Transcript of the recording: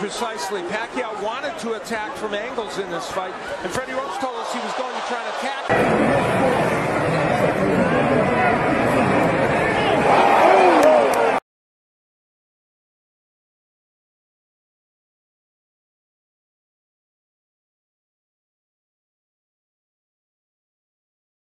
Precisely. Pacquiao wanted to attack from angles in this fight, and Freddie Roman